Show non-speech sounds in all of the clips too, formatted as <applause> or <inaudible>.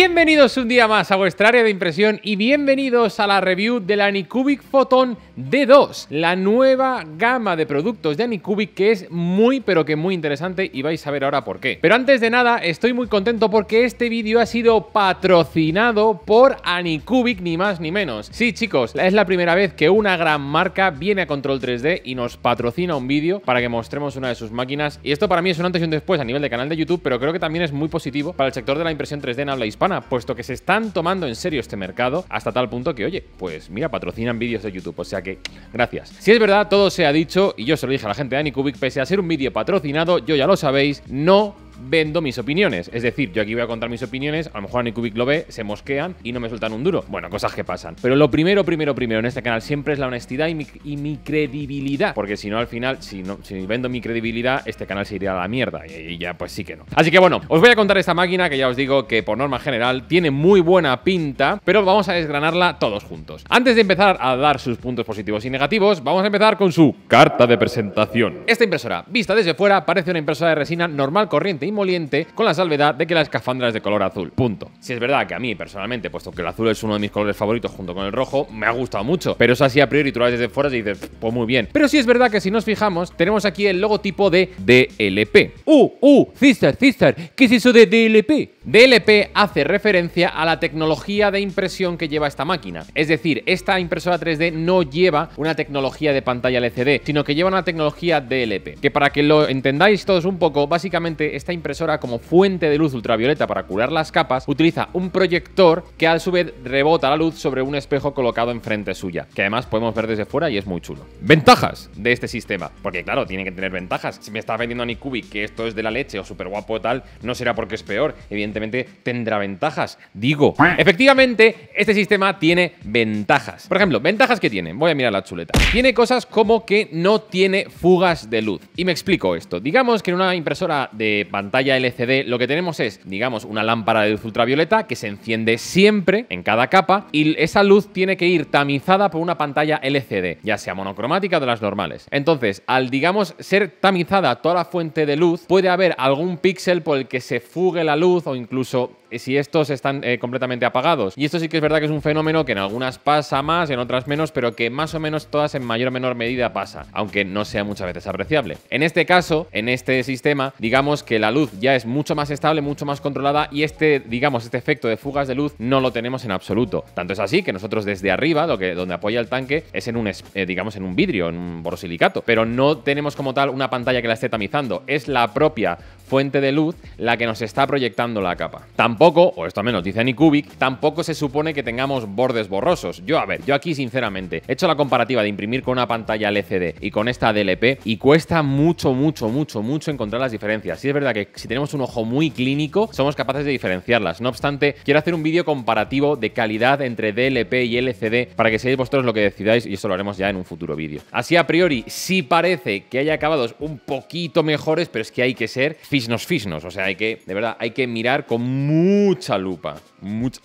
Bienvenidos un día más a vuestra área de impresión y bienvenidos a la review de la Anycubic Photon D2, la nueva gama de productos de Anycubic que es muy pero que muy interesante y vais a ver ahora por qué. Pero antes de nada, estoy muy contento porque este vídeo ha sido patrocinado por Anycubic ni más ni menos. Sí chicos, es la primera vez que una gran marca viene a Control 3D y nos patrocina un vídeo para que mostremos una de sus máquinas y esto para mí es un antes y un después a nivel de canal de YouTube, pero creo que también es muy positivo para el sector de la impresión 3D en habla hispana puesto que se están tomando en serio este mercado hasta tal punto que, oye, pues mira, patrocinan vídeos de YouTube, o sea que, gracias. Si es verdad, todo se ha dicho, y yo se lo dije a la gente de Anycubic, pese a ser un vídeo patrocinado, yo ya lo sabéis, no vendo mis opiniones. Es decir, yo aquí voy a contar mis opiniones, a lo mejor Anycubic lo ve, se mosquean y no me sueltan un duro. Bueno, cosas que pasan. Pero lo primero, primero, primero en este canal siempre es la honestidad y mi, credibilidad. Porque si no, al final, si, no, si vendo mi credibilidad, este canal se iría a la mierda. Y, ya, pues sí que no. Así que bueno, os voy a contar esta máquina que ya os digo que por norma general tiene muy buena pinta, pero vamos a desgranarla todos juntos. Antes de empezar a dar sus puntos positivos y negativos, vamos a empezar con su carta de presentación. Esta impresora, vista desde fuera, parece una impresora de resina normal, corriente moliente, con la salvedad de que la escafandra es de color azul. Punto. Si es verdad que a mí, personalmente, puesto que el azul es uno de mis colores favoritos junto con el rojo, me ha gustado mucho. Pero eso así a priori tú lo ves desde fuera y dices, pues muy bien. Pero sí es verdad que si nos fijamos, tenemos aquí el logotipo de DLP. ¡Uh, uh! Sister, sister, ¿qué es eso de DLP? DLP hace referencia a la tecnología de impresión que lleva esta máquina. Es decir, esta impresora 3D no lleva una tecnología de pantalla LCD, sino que lleva una tecnología DLP. Que para que lo entendáis todos un poco, básicamente esta impresora como fuente de luz ultravioleta para curar las capas, utiliza un proyector que a su vez rebota la luz sobre un espejo colocado enfrente suya, que además podemos ver desde fuera y es muy chulo. Ventajas de este sistema, porque claro, tiene que tener ventajas. Si me está vendiendo Anycubic que esto es de la leche o súper guapo tal, no será porque es peor. Evidentemente tendrá ventajas. Digo, efectivamente, este sistema tiene ventajas. Por ejemplo, ventajas que tiene. Voy a mirar la chuleta. Tiene cosas como que no tiene fugas de luz. Y me explico esto. Digamos que en una impresora de pantalla LCD lo que tenemos es, digamos, una lámpara de luz ultravioleta que se enciende siempre en cada capa y esa luz tiene que ir tamizada por una pantalla LCD, ya sea monocromática de las normales. Entonces, al, digamos, ser tamizada toda la fuente de luz, puede haber algún píxel por el que se fugue la luz o incluso si estos están eh, completamente apagados. Y esto sí que es verdad que es un fenómeno que en algunas pasa más, en otras menos, pero que más o menos todas en mayor o menor medida pasa, aunque no sea muchas veces apreciable. En este caso, en este sistema, digamos que la luz ya es mucho más estable, mucho más controlada y este, digamos, este efecto de fugas de luz no lo tenemos en absoluto. Tanto es así que nosotros desde arriba, lo que, donde apoya el tanque, es en un, eh, digamos, en un vidrio, en un borosilicato, pero no tenemos como tal una pantalla que la esté tamizando, es la propia fuente de luz la que nos está proyectando la capa. O esto al menos dice Anycubic, tampoco se supone que tengamos bordes borrosos. Yo, a ver, yo aquí sinceramente he hecho la comparativa de imprimir con una pantalla LCD y con esta DLP y cuesta mucho, mucho, mucho, mucho encontrar las diferencias. Sí es verdad que si tenemos un ojo muy clínico, somos capaces de diferenciarlas. No obstante, quiero hacer un vídeo comparativo de calidad entre DLP y LCD para que seáis vosotros lo que decidáis y eso lo haremos ya en un futuro vídeo. Así a priori sí parece que haya acabados un poquito mejores, pero es que hay que ser fisnos fisnos. O sea, hay que, de verdad, hay que mirar con mucha lupa. Mucha,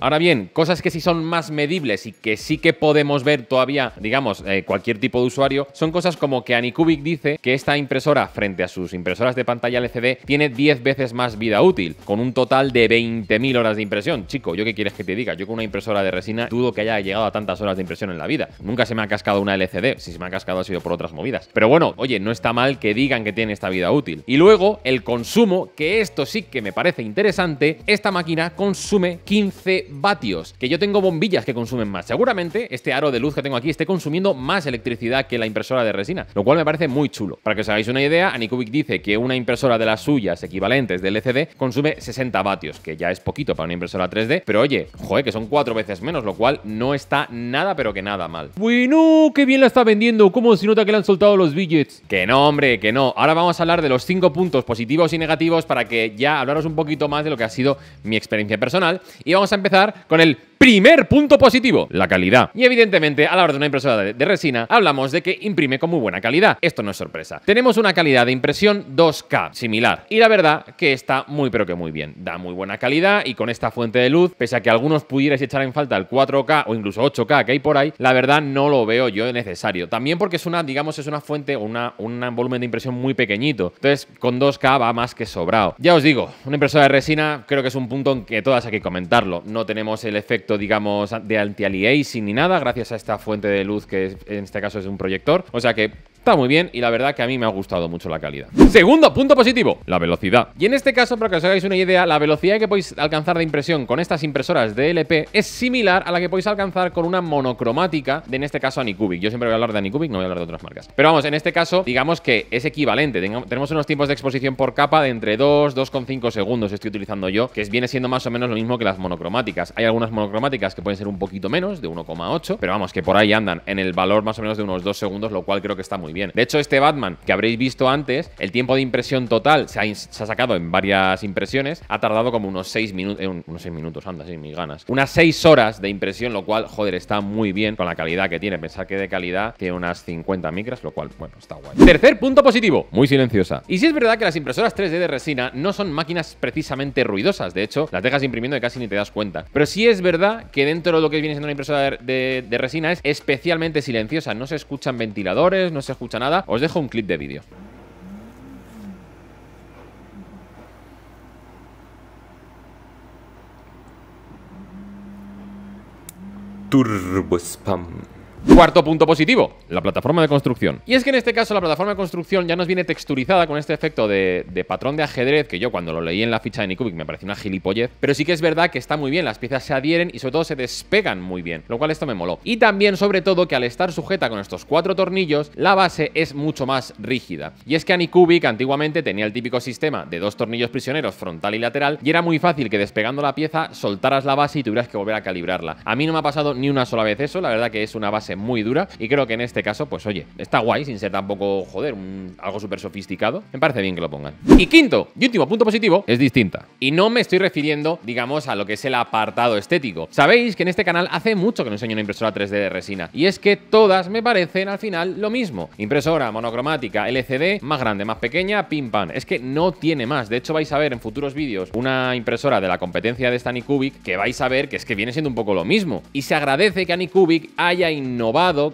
Ahora bien, cosas que sí son más medibles y que sí que podemos ver todavía, digamos, eh, cualquier tipo de usuario, son cosas como que Anycubic dice que esta impresora, frente a sus impresoras de pantalla LCD, tiene 10 veces más vida útil, con un total de 20.000 horas de impresión. Chico, ¿yo qué quieres que te diga? Yo con una impresora de resina dudo que haya llegado a tantas horas de impresión en la vida. Nunca se me ha cascado una LCD, si se me ha cascado ha sido por otras movidas. Pero bueno, oye, no está mal que digan que tiene esta vida útil. Y luego, el consumo, que esto sí que me parece interesante, esta máquina consume 15 vatios, que yo tengo bombillas que consumen más. Seguramente este aro de luz que tengo aquí esté consumiendo más electricidad que la impresora de resina, lo cual me parece muy chulo. Para que os hagáis una idea, Anycubic dice que una impresora de las suyas equivalentes de LCD consume 60 vatios, que ya es poquito para una impresora 3D, pero oye, joder, que son cuatro veces menos, lo cual no está nada, pero que nada mal. Bueno, qué bien la está vendiendo, como si nota que le han soltado los billets. Que no, hombre, que no. Ahora vamos a hablar de los cinco puntos positivos y negativos para que ya hablaros un poquito más de lo que ha sido mi experiencia personal. Y vamos a empezar con el Primer punto positivo, la calidad. Y evidentemente, a la hora de una impresora de, resina, hablamos de que imprime con muy buena calidad. Esto no es sorpresa. Tenemos una calidad de impresión 2K, similar. Y la verdad que está muy pero que muy bien. Da muy buena calidad y con esta fuente de luz, pese a que algunos pudierais echar en falta el 4K o incluso 8K que hay por ahí, la verdad no lo veo yo necesario. También porque es una, digamos, es una fuente, una, un volumen de impresión muy pequeñito. Entonces, con 2K va más que sobrado. Ya os digo, una impresora de resina creo que es un punto en que todas hay que comentarlo. No tenemos el efecto, digamos, de anti-aliasing ni nada, gracias a esta fuente de luz que en este caso es un proyector. O sea que Está muy bien y la verdad que a mí me ha gustado mucho la calidad. Segundo punto positivo, la velocidad. Y en este caso, para que os hagáis una idea, la velocidad que podéis alcanzar de impresión con estas impresoras de LP es similar a la que podéis alcanzar con una monocromática de, en este caso, Anycubic. Yo siempre voy a hablar de Anycubic, no voy a hablar de otras marcas. Pero vamos, en este caso, digamos que es equivalente. Tenemos unos tiempos de exposición por capa de entre 2, 2,5 segundos estoy utilizando yo, que viene siendo más o menos lo mismo que las monocromáticas. Hay algunas monocromáticas que pueden ser un poquito menos, de 1,8, pero vamos, que por ahí andan en el valor más o menos de unos 2 segundos, lo cual creo que está muy bien. De hecho, este Batman que habréis visto antes, el tiempo de impresión total se ha, sacado en varias impresiones, ha tardado como unos 6 minutos, eh, unos 6 minutos, anda, sí, mis ganas. Unas 6 horas de impresión, lo cual, joder, está muy bien con la calidad que tiene. Pensar que de calidad tiene unas 50 micras, lo cual, bueno, está guay. Tercer punto positivo, muy silenciosa. Y si es verdad que las impresoras 3D de resina no son máquinas precisamente ruidosas, de hecho, las dejas imprimiendo y casi ni te das cuenta. Pero sí es verdad que dentro de lo que viene siendo una impresora de, de resina es especialmente silenciosa. No se escuchan ventiladores, no se escucha nada. Os dejo un clip de vídeo. Turbo Spam. Cuarto punto positivo, la plataforma de construcción. Y es que en este caso la plataforma de construcción ya nos viene texturizada con este efecto de, patrón de ajedrez que yo cuando lo leí en la ficha de Nikubic me pareció una gilipollez, pero sí que es verdad que está muy bien, las piezas se adhieren y sobre todo se despegan muy bien, lo cual esto me moló. Y también sobre todo que al estar sujeta con estos cuatro tornillos, la base es mucho más rígida. Y es que Anycubic antiguamente tenía el típico sistema de dos tornillos prisioneros frontal y lateral y era muy fácil que despegando la pieza soltaras la base y tuvieras que volver a calibrarla. A mí no me ha pasado ni una sola vez eso, la verdad que es una base muy dura y creo que en este caso, pues oye, está guay sin ser tampoco, joder, algo súper sofisticado. Me parece bien que lo pongan. Y quinto y último punto positivo, es distinta. Y no me estoy refiriendo, digamos, a lo que es el apartado estético. Sabéis que en este canal hace mucho que no enseño una impresora 3D de resina y es que todas me parecen al final lo mismo. Impresora monocromática, LCD, más grande, más pequeña, pim pam. Es que no tiene más. De hecho, vais a ver en futuros vídeos una impresora de la competencia de Stany Cubic que vais a ver que es que viene siendo un poco lo mismo. Y se agradece que Anycubic haya innovado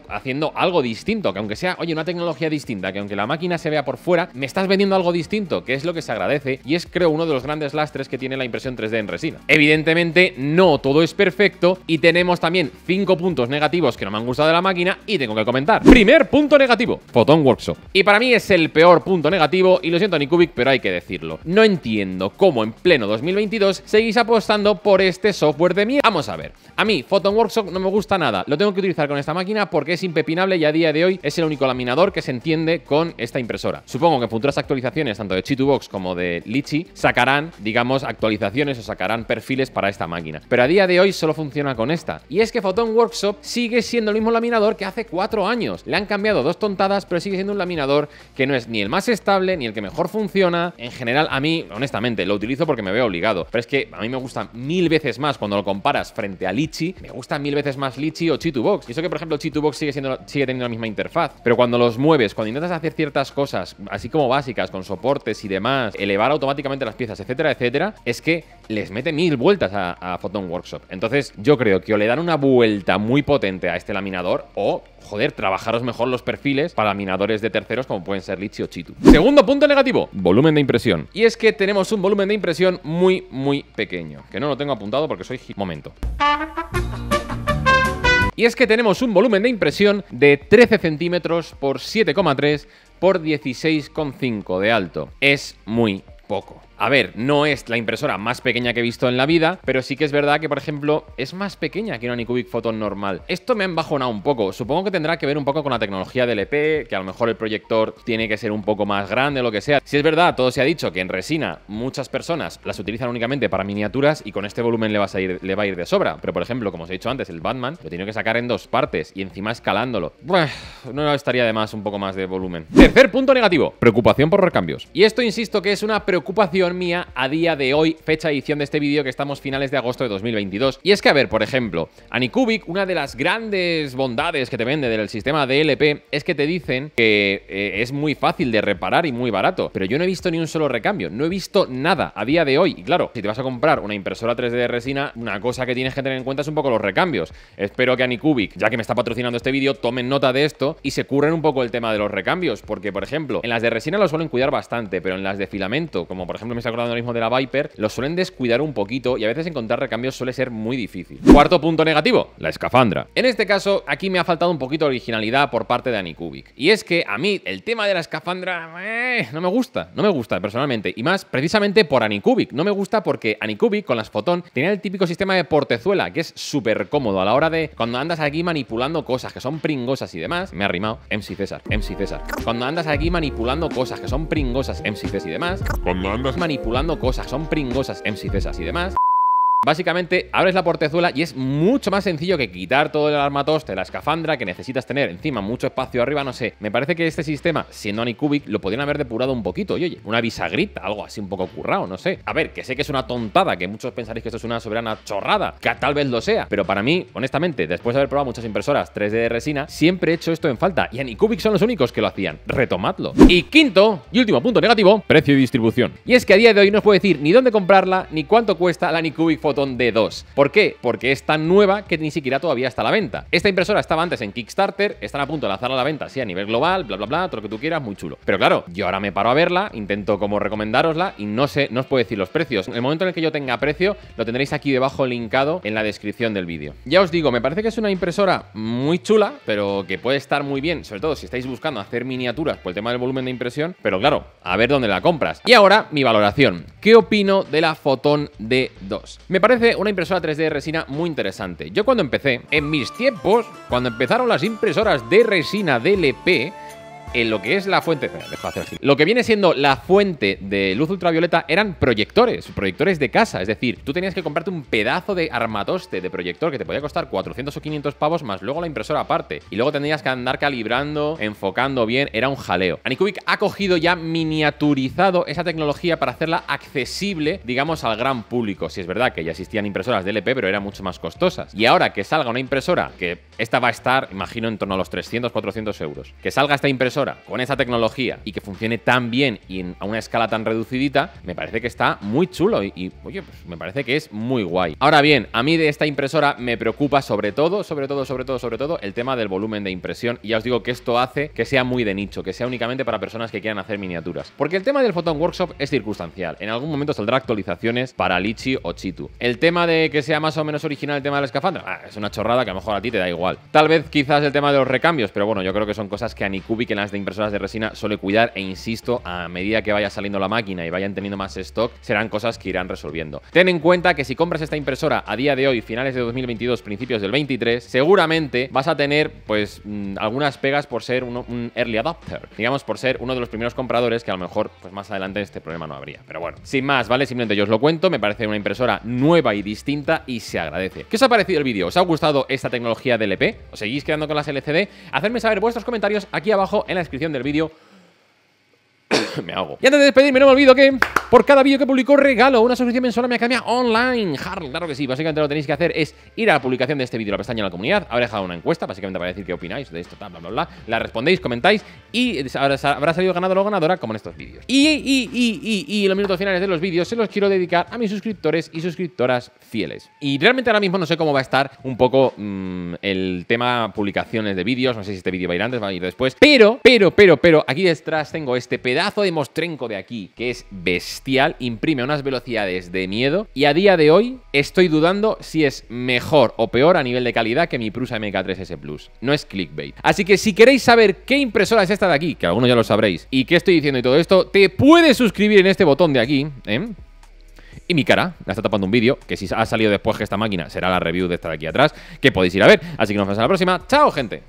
haciendo algo distinto, que aunque sea, oye, una tecnología distinta, que aunque la máquina se vea por fuera, me estás vendiendo algo distinto, que es lo que se agradece y es creo uno de los grandes lastres que tiene la impresión 3D en resina. Evidentemente, no todo es perfecto y tenemos también cinco puntos negativos que no me han gustado de la máquina y tengo que comentar. Primer punto negativo, Photon Workshop. Y para mí es el peor punto negativo y lo siento Anycubic, pero hay que decirlo. No entiendo cómo en pleno 2022 seguís apostando por este software de mierda. Vamos a ver, a mí Photon Workshop no me gusta nada, lo tengo que utilizar con esta máquina porque es impepinable y a día de hoy es el único laminador que se entiende con esta impresora. Supongo que en futuras actualizaciones, tanto de Chitubox como de Litchi, sacarán, digamos, actualizaciones o sacarán perfiles para esta máquina. Pero a día de hoy solo funciona con esta. Y es que Photon Workshop sigue siendo el mismo laminador que hace cuatro años. Le han cambiado dos tontadas, pero sigue siendo un laminador que no es ni el más estable, ni el que mejor funciona. En general, a mí, honestamente, lo utilizo porque me veo obligado. Pero es que a mí me gusta mil veces más cuando lo comparas frente a Litchi. Me gusta mil veces más Litchi o Chitubox. Y eso que, por ejemplo, Chitubox sigue, siendo, sigue teniendo la misma interfaz. Pero cuando los mueves, cuando intentas hacer ciertas cosas, así como básicas, con soportes y demás, elevar automáticamente las piezas, etcétera, etcétera, es que les mete mil vueltas a, Photon Workshop. Entonces, yo creo que o le dan una vuelta muy potente a este laminador o joder, trabajaros mejor los perfiles para laminadores de terceros como pueden ser Litchi o Chitu. Segundo punto negativo, volumen de impresión. Y es que tenemos un volumen de impresión muy, muy pequeño. Que no lo tengo apuntado porque soy... Momento. Y es que tenemos un volumen de impresión de 13 centímetros por 7,3 por 16,5 de alto. Es muy poco. A ver, no es la impresora más pequeña que he visto en la vida, pero sí que es verdad que, por ejemplo, es más pequeña que una Anycubic Photon normal. Esto me ha embajonado un poco. Supongo que tendrá que ver un poco con la tecnología del EP, que a lo mejor el proyector tiene que ser un poco más grande o lo que sea. Si es verdad, todo se ha dicho que en resina muchas personas las utilizan únicamente para miniaturas y con este volumen le, va a ir de sobra. Pero, por ejemplo, como os he dicho antes, el Batman lo tiene que sacar en dos partes y encima escalándolo. no estaría de más un poco más de volumen. Tercer punto negativo, preocupación por recambios. Y esto insisto que es una preocupación mía a día de hoy, fecha de edición de este vídeo que estamos finales de agosto de 2022. Y es que, a ver, por ejemplo, Anycubic, una de las grandes bondades que te vende del sistema DLP es que te dicen que eh, es muy fácil de reparar y muy barato. Pero yo no he visto ni un solo recambio, no he visto nada a día de hoy. Y claro, si te vas a comprar una impresora 3D de resina, una cosa que tienes que tener en cuenta es un poco los recambios. Espero que Anycubic, ya que me está patrocinando este vídeo, tomen nota de esto y se curren un poco el tema de los recambios. Porque, por ejemplo, en las de resina lo suelen cuidar bastante, pero en las de filamento, como por ejemplo me está acordando ahora mismo de la Viper, lo suelen descuidar un poquito y a veces encontrar recambios suele ser muy difícil. Cuarto punto negativo, la escafandra. En este caso, aquí me ha faltado un poquito de originalidad por parte de Anycubic. Y es que a mí el tema de la escafandra eh, no me gusta, no me gusta personalmente. Y más precisamente por Anycubic. No me gusta porque Anycubic con las Photon tenía el típico sistema de portezuela que es súper cómodo a la hora de cuando andas aquí manipulando cosas que son pringosas y demás. Me ha rimado MC César, MC César. Cuando andas aquí manipulando cosas que son pringosas, MC César y demás. Cuando andas manipulando cosas, son pringosas, MC César y demás. Básicamente, abres la portezuela y es mucho más sencillo que quitar todo el armatoste, la escafandra, que necesitas tener encima mucho espacio arriba, no sé. Me parece que este sistema, siendo Anycubic, lo podrían haber depurado un poquito. Y oye, una bisagrita, algo así un poco currado, no sé. A ver, que sé que es una tontada, que muchos pensaréis que esto es una soberana chorrada, que tal vez lo sea. Pero para mí, honestamente, después de haber probado muchas impresoras 3D de resina, siempre he hecho esto en falta. Y Anycubic son los únicos que lo hacían. Retomadlo. Y quinto y último punto negativo, precio y distribución. Y es que a día de hoy no os puedo decir ni dónde comprarla, ni cuánto cuesta la Anycubic D2. ¿Por qué? Porque es tan nueva que ni siquiera todavía está a la venta. Esta impresora estaba antes en Kickstarter, están a punto de lanzarla a la venta, así a nivel global, bla, bla, bla, todo lo que tú quieras, muy chulo. Pero claro, yo ahora me paro a verla, intento como recomendárosla y no sé, no os puedo decir los precios. En el momento en el que yo tenga precio, lo tendréis aquí debajo linkado en la descripción del vídeo. Ya os digo, me parece que es una impresora muy chula, pero que puede estar muy bien, sobre todo si estáis buscando hacer miniaturas por el tema del volumen de impresión, pero claro, a ver dónde la compras. Y ahora, mi valoración. ¿Qué opino de la Photon D2? Me parece una impresora 3D de resina muy interesante. Yo cuando empecé, en mis tiempos, cuando empezaron las impresoras de resina DLP, en lo que es la fuente. Lo que viene siendo la fuente de luz ultravioleta eran proyectores, proyectores de casa. Es decir, tú tenías que comprarte un pedazo de armatoste de proyector que te podía costar 400 o 500 pavos más luego la impresora aparte. Y luego tendrías que andar calibrando, enfocando bien. Era un jaleo. Anycubic ha cogido ya miniaturizado esa tecnología para hacerla accesible, digamos, al gran público. Si es verdad que ya existían impresoras DLP, pero eran mucho más costosas. Y ahora que salga una impresora, que esta va a estar, imagino, en torno a los 300, 400 euros, que salga esta impresora con esa tecnología y que funcione tan bien y a una escala tan reducidita, me parece que está muy chulo y, oye, pues me parece que es muy guay. Ahora bien, a mí de esta impresora me preocupa sobre todo, sobre todo, sobre todo, sobre todo el tema del volumen de impresión y ya os digo que esto hace que sea muy de nicho, que sea únicamente para personas que quieran hacer miniaturas. Porque el tema del Photon Workshop es circunstancial. En algún momento saldrá actualizaciones para Lichi o Chitu. El tema de que sea más o menos original el tema de la escafandra, ah, es una chorrada que a lo mejor a ti te da igual. Tal vez quizás el tema de los recambios, pero bueno, yo creo que son cosas que a Anycubic en las de impresoras de resina suele cuidar e insisto, a medida que vaya saliendo la máquina y vayan teniendo más stock, serán cosas que irán resolviendo. Ten en cuenta que si compras esta impresora a día de hoy, finales de 2022, principios del 23, seguramente vas a tener pues mm, algunas pegas por ser un early adopter, digamos por ser uno de los primeros compradores que a lo mejor pues más adelante este problema no habría. Pero bueno, sin más, ¿vale? Simplemente yo os lo cuento, me parece una impresora nueva y distinta y se agradece. ¿Qué os ha parecido el vídeo? ¿Os ha gustado esta tecnología de LP? ¿Os seguís quedando con las LCD? Hacedme saber vuestros comentarios aquí abajo en la descripción del vídeo <coughs> me hago. Y antes de despedirme, no me olvido que por cada vídeo que publico regalo una suscripción mensual a mi academia online. Claro que sí, básicamente lo que tenéis que hacer es ir a la publicación de este vídeo, la pestaña de la comunidad. Habré dejado una encuesta, básicamente para decir qué opináis de esto, bla, bla, bla, La respondéis, comentáis y habrá, salido ganador o ganadora como en estos vídeos. Y, y, y, y, los minutos finales de los vídeos se los quiero dedicar a mis suscriptores y suscriptoras fieles. Y realmente ahora mismo no sé cómo va a estar un poco mm, el tema publicaciones de vídeos. No sé si este vídeo va a ir antes, va a ir después. Pero, pero, pero, pero, aquí detrás tengo este pedazo de mostrenco de aquí que es bestial. Imprime unas velocidades de miedo. Y a día de hoy estoy dudando si es mejor o peor a nivel de calidad que mi Prusa MK3S Plus. No es clickbait. Así que si queréis saber qué impresora es esta de aquí, que algunos ya lo sabréis, y qué estoy diciendo y todo esto, te puedes suscribir en este botón de aquí, ¿eh? Y mi cara la está tapando un vídeo, que si ha salido después que esta máquina será la review de esta de aquí atrás, que podéis ir a ver. Así que nos vemos en la próxima. ¡Chao, gente!